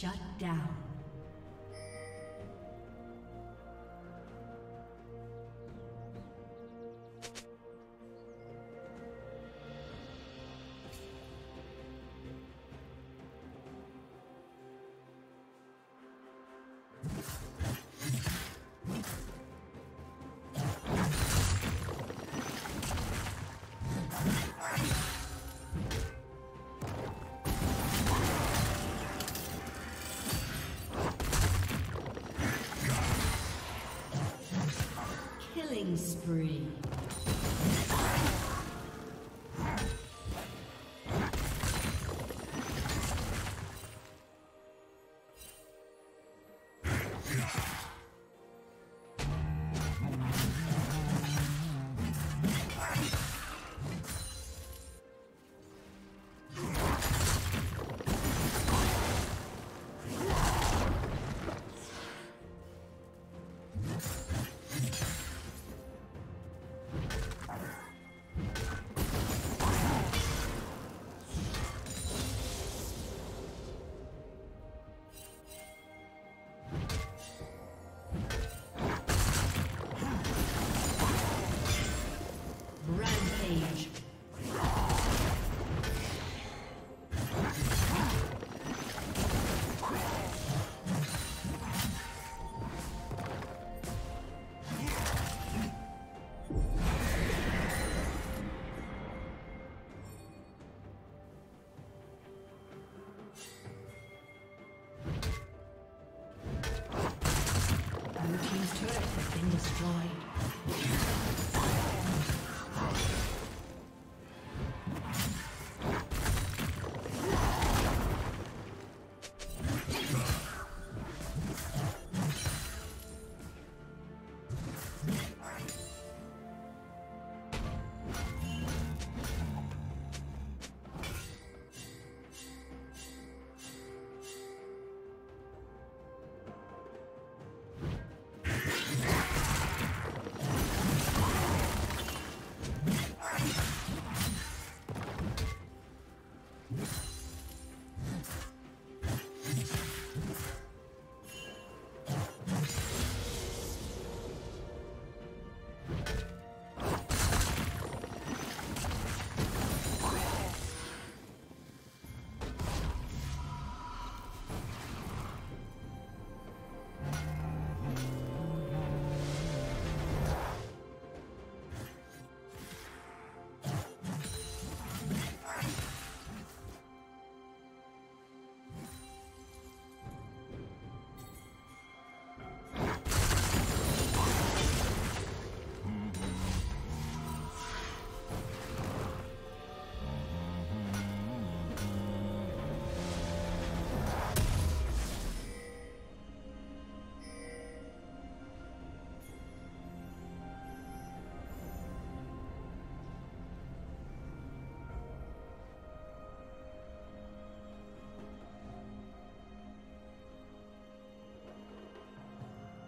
Shut down. Destroyed.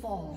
Fall.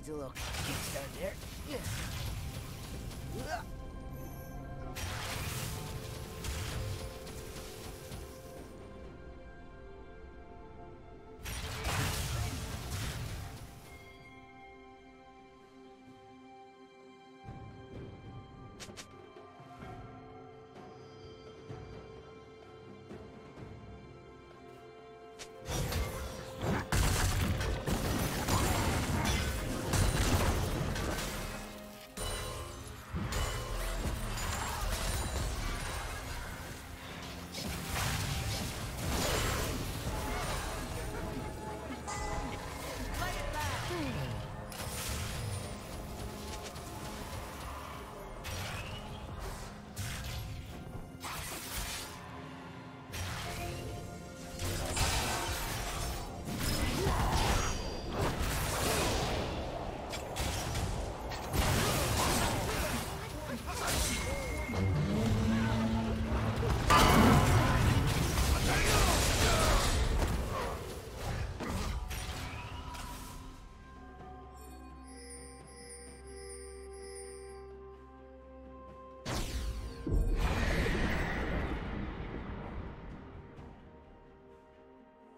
Needs a little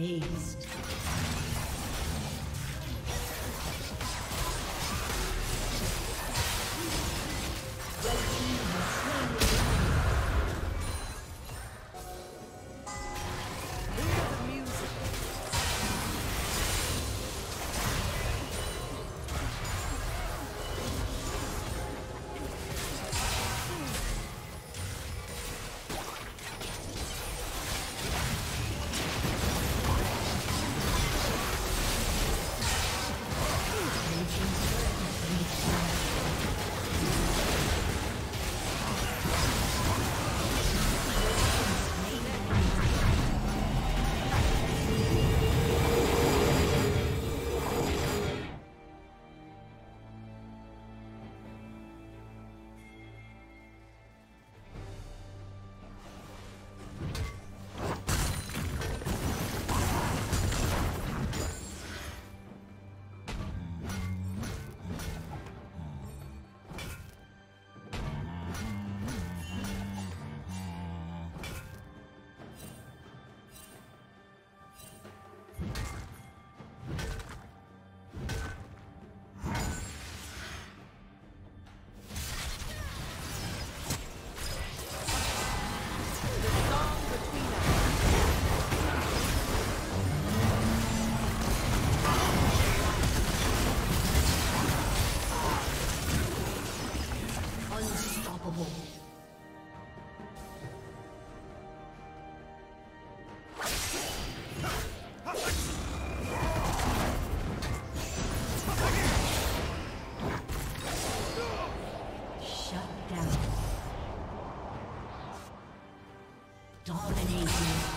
Ace. Team's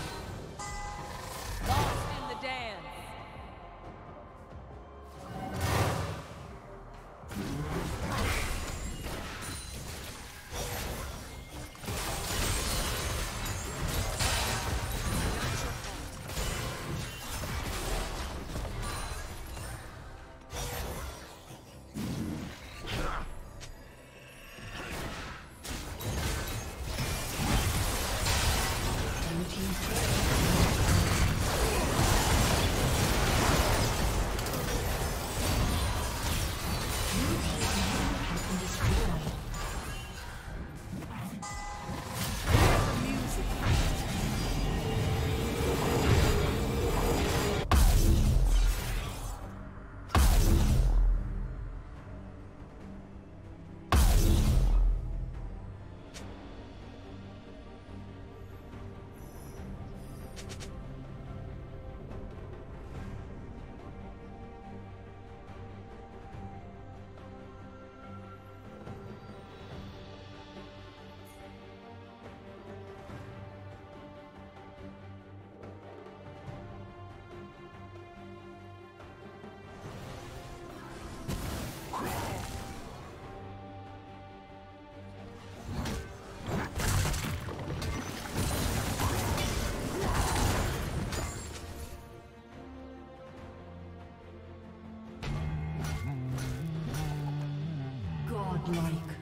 godlike.